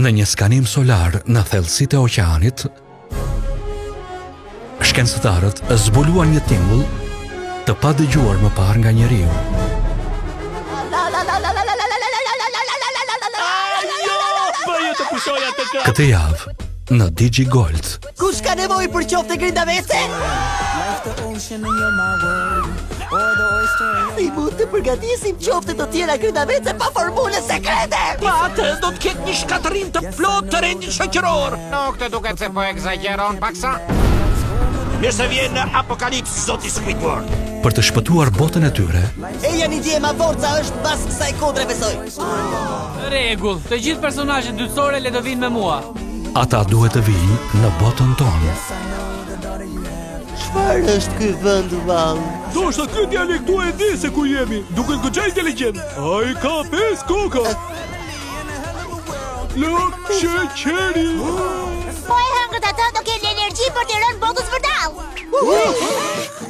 Në një skanim solar në thellësitë e oqeanit, shkencëtarët zbuluan një tingull të padëgjuar më parë nga njeriu. Këtë javë në Digi Gold Kush ka nevojë për qofte grindavece? Si mund të përgatisim qofte të tjera grindavece pa formulën sekrete? Pa atë do të ketë një shkatërrim të plotë të rendit shoqëror. Nuk të duket se po ekzagjeron paksa? Mirë se vjen në Apokalips Zoti Squidward. Për të shpëtuar botën e tyre, Ejani djema forca është pas kësaj kodre besoj. Rregull, të gjithë personazhet dytësore le të vijnë me mua. Ata duhet të vijnë në botën tonë. Çfarë është ky vend vallë? Ndoshta ky djali këtu e di se ku jemi, duket goxha inteligjent. Ai ka pesë koka? Sheqer! Po e hangët atë do keni energji për t'i rënë botës vërdallë!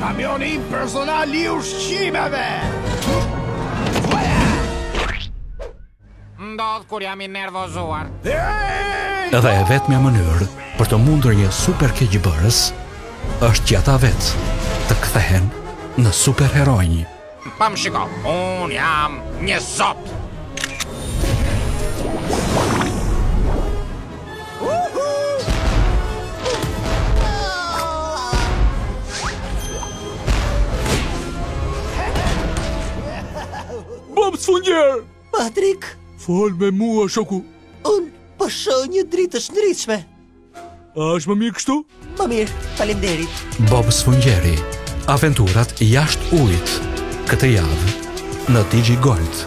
Kamioni im personal i ushqimeve! Ndodh kur jam i nervozuar. Dhe e vetmja mënyrë për të mundur një superkeqbërës është që ata vetë të kthehen në superheronj. Pa më shiko, unë jam një zot! Bob Sfungjer! Patrick! Fol me mua, shoku! Unë po shoh një dritë të shndritshme! A është më mirë kështu? Më mirë, faleminderit. Bob Sfungjeri, aventurat jashtë ujit. Këtë javë në Digi Gold.